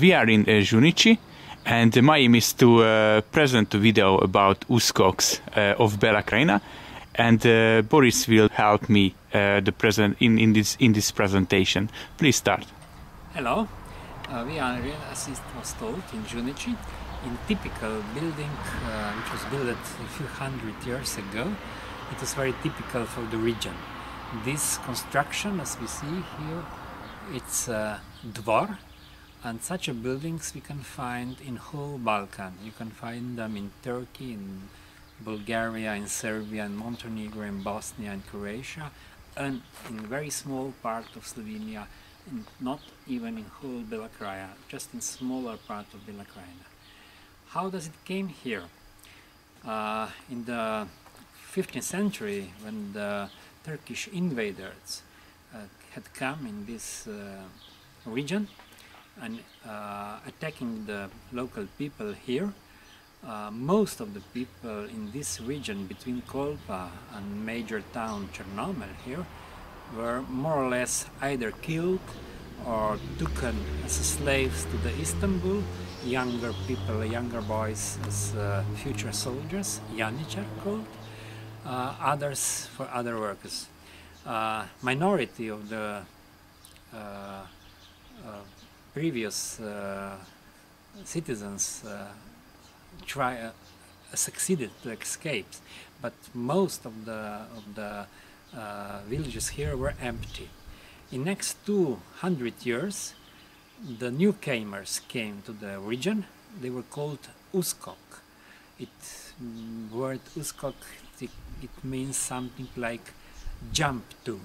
We are in uh, and my aim is to uh, present a video about Uskoks uh, of Bela Krajina, and uh, Boris will help me uh, the present in, in this in this presentation. Please start. Hello, uh, we are, as it was told, in Žuniči, in typical building which was built a few hundred years ago. It is very typical for the region. This construction, as we see here, it's a dvor, and such a buildings we can find in whole Balkan. You can find them in Turkey, in Bulgaria, in Serbia, in Montenegro, in Bosnia, and Croatia, and in very small part of Slovenia, in not even in whole Bela Krajina, just in smaller part of Bela Krajina. How does it came here? Uh, in the 15th century, when the Turkish invaders uh, had come in this uh, region, and uh, attacking the local people here. Uh, most of the people in this region between Kolpa and major town Črnomelj here were more or less either killed or taken as slaves to the Istanbul, younger people, younger boys as uh, future soldiers, Yanichar called, uh, others for other workers. Uh, minority of the uh, previous uh, citizens uh, try uh, succeeded to escape, but most of the of the villages here were empty. In next 200 years, the newcomers came to the region. They were called Uskok. It mm, word Uskok it, it means something like jump to.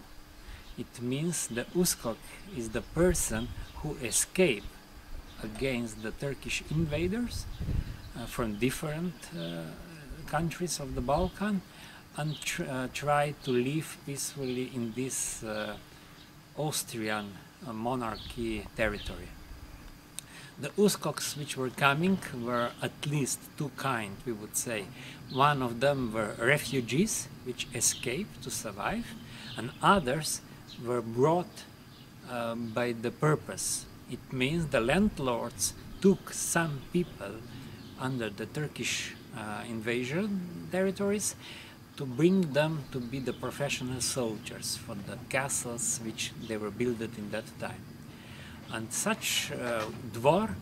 It means the Uskok is the person who escaped against the Turkish invaders uh, from different uh, countries of the Balkan and tr uh, try to live peacefully in this uh, Austrian uh, monarchy territory. The Uskoks which were coming were at least two kind, we would say. One of them were refugees which escaped to survive, and others were brought um, by the purpose. It means the landlords took some people under the Turkish uh, invasion territories to bring them to be the professional soldiers for the castles which they were built in that time. And such uh, dvor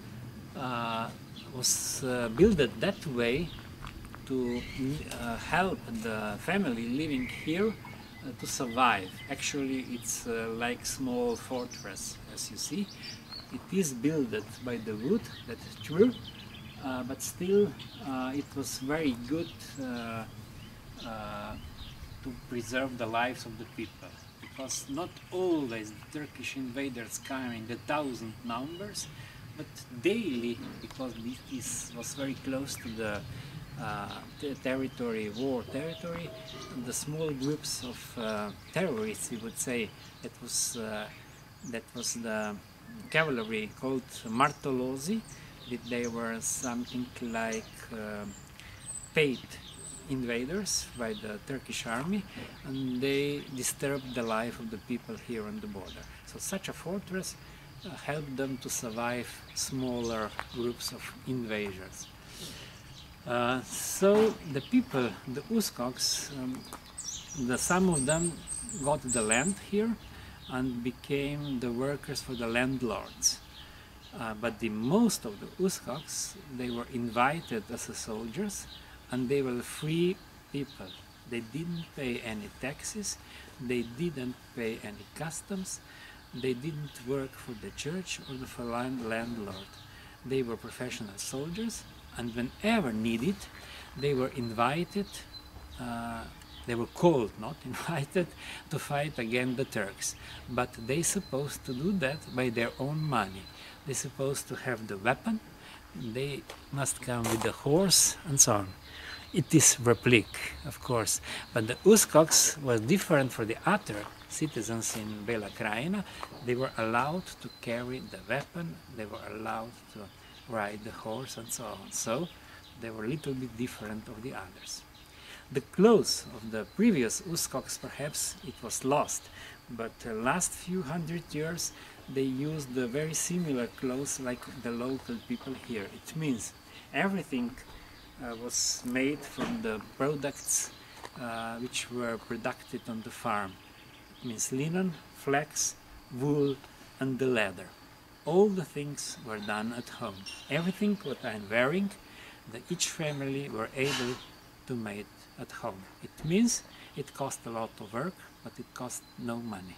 uh, was uh, built that way to uh, help the family living here to survive. Actually, it's uh, like small fortress, as you see. It is built by the wood, that is true, uh, but still it was very good to preserve the lives of the people because not always the Turkish invaders come in the thousand numbers, but daily, because this was very close to the uh, territory, war territory, the small groups of uh, terrorists, we would say, that was uh, that was the cavalry called Martolosi. that They were something like uh, paid invaders by the Turkish army, and they disturbed the life of the people here on the border. So such a fortress uh, helped them to survive smaller groups of invaders. Uh, so the people, the Uskoks, um, the, some of them got the land here and became the workers for the landlords. Uh, but the most of the Uskoks, they were invited as soldiers and they were free people. They didn't pay any taxes, they didn't pay any customs, they didn't work for the church or the landlord. They were professional soldiers and whenever needed they were invited uh, they were called not invited to fight against the Turks. But they supposed to do that by their own money. They supposed to have the weapon. They must come with the horse and so on. It is replique of course. But the Uskoks was different for the other citizens in Bela Krajina. They were allowed to carry the weapon. They were allowed to ride the horse and so on. So they were a little bit different of the others. The clothes of the previous Uskoks perhaps it was lost, but the last few hundred years they used the very similar clothes like the local people here. It means everything uh, was made from the products uh, which were produced on the farm. It means linen, flax, wool, and the leather. All the things were done at home. Everything what I'm wearing, the, each family were able to make at home. It means it cost a lot of work, but it cost no money.